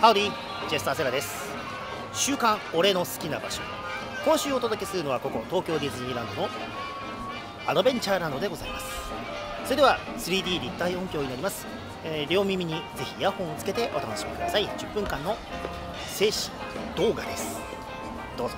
ハウディジェスターセラです。週刊俺の好きな場所。今週お届けするのはここ東京ディズニーランドのアドベンチャーランドでございます。それでは 3D 立体音響になります、えー両耳にぜひイヤホンをつけてお楽しみください。10分間の静止動画です。どうぞ。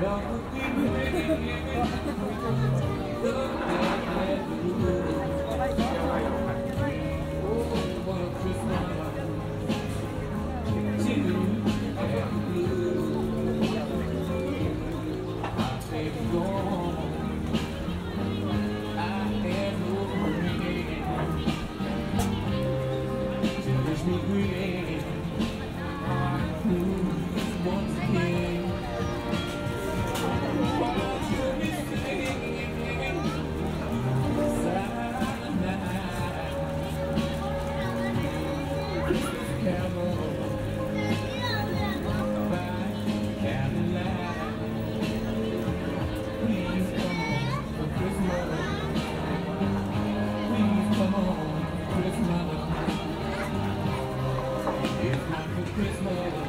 Thank you. more